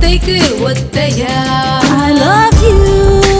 they do, what they are. I love you.